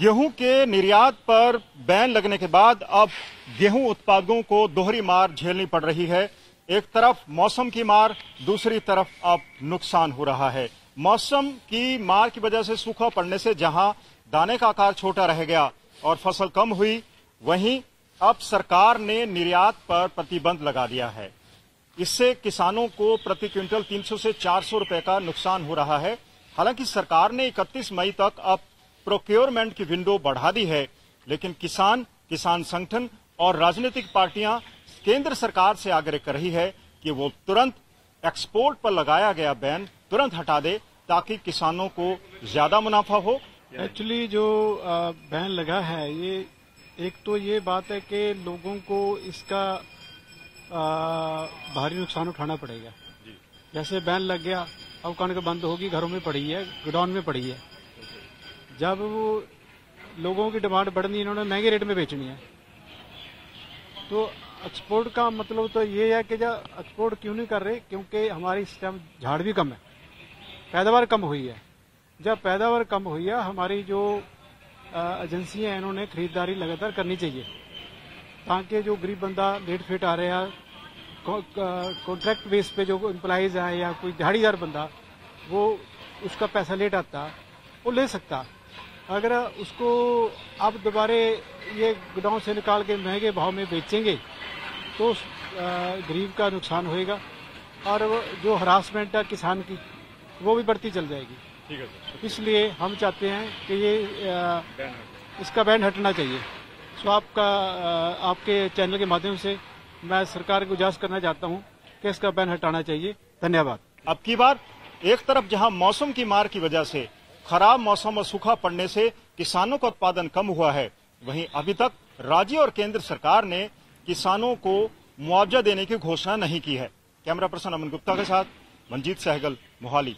गेहूँ के निर्यात पर बैन लगने के बाद अब गेहूँ उत्पादकों को दोहरी मार झेलनी पड़ रही है। एक तरफ़ मौसम की मार, दूसरी तरफ़ अब नुकसान हो रहा है। मौसम की मार की वजह से सूखा पड़ने से जहाँ दाने का आकार छोटा रह गया और फ़सल कम हुई, वहीं अब सरकार ने निर्यात पर प्रतिबंध लगा दिया है। इससे किसानों को प्रति क्विंटल 300 से 400 रुपए का नुकसान हो रहा है। हालाँकि सरकार ने 31 मई तक अब प्रोक्योरमेंट की विंडो बढ़ा दी है लेकिन किसान किसान संगठन और राजनीतिक पार्टियाँ केंद्र सरकार से आग्रह कर रही है कि वो तुरंत एक्सपोर्ट पर लगाया गया बैन तुरंत हटा दे ताकि किसानों को ज़्यादा मुनाफा हो। एक्चुअली जो बैन लगा है ये एक तो ये बात है कि लोगों को इसका भारी नुकसान उठाना पड़ेगा। जैसे बैन लग गया अब कणक बंद होगी घरों में पड़ी है गोडाउन में पड़ी है। जब वो लोगों की डिमांड बढ़नी, इन्होंने महँगे रेट में बेचनी है। तो एक्सपोर्ट का मतलब तो ये है कि जब एक्सपोर्ट क्यों नहीं कर रहे? क्योंकि हमारी इस टाइम झाड़ भी कम है। पैदावार कम हुई है। जब पैदावार कम हुई है, हमारी जो एजेंसियाँ हैं, इन्होंने खरीदारी लगातार करनी चाहिए। ताकि जो गरीब बंदा लेट फिट आ रहा है कॉन्ट्रैक्ट बेस पे जो एम्प्लॉज है या कोई दिहाड़ीदार बंदा, वो उसका पैसा लेट आता, वो ले सकता। अगर उसको आप दोबारे ये गोडाउन से निकाल के महँगे भाव में बेचेंगे तो गरीब का नुकसान होएगा और जो हरासमेंट है किसान की वो भी बढ़ती चल जाएगी। ठीक है इसलिए हम चाहते हैं कि ये इसका बैन हटना चाहिए। सो आपका आपके चैनल के माध्यम से मैं सरकार को गुजारिश करना चाहता हूँ कि इसका बैन हटाना चाहिए। धन्यवाद। अब की बार एक तरफ़ जहाँ मौसम की मार की वजह से खराब मौसम और सूखा पड़ने से किसानों का उत्पादन कम हुआ है। वहीं अभी तक राज्य और केंद्र सरकार ने किसानों को मुआवजा देने की घोषणा नहीं की है। कैमरा पर्सन अमन गुप्ता के साथ मंजीत सहगल, मोहाली।